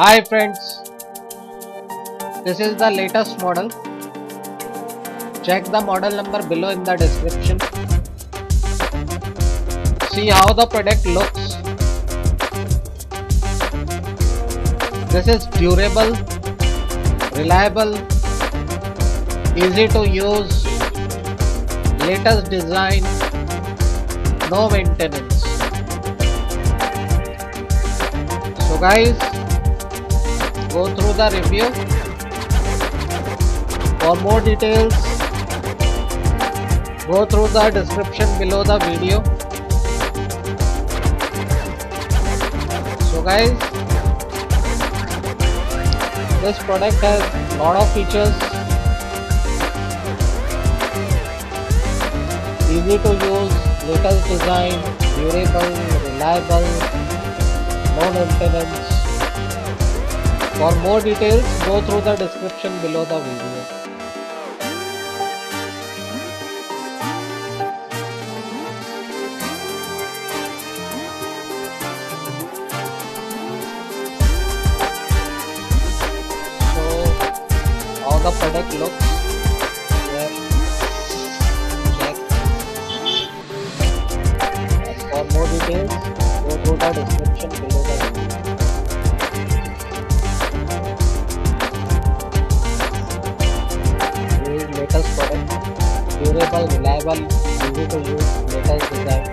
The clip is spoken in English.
Hi friends, this is the latest model. Check the model number below in the description. See how the product looks. This is durable, reliable, easy to use, latest design, no maintenance. So guys, go through the review. For more details, go through the description below the video. So guys, this product has lot of features. Easy to use, latest design, durable, reliable, no maintenance. For more details, go through the description below the video. So, how the product looks. Check. For more details, go through the description below This is latest product, durable, reliable, easy to use, latest design.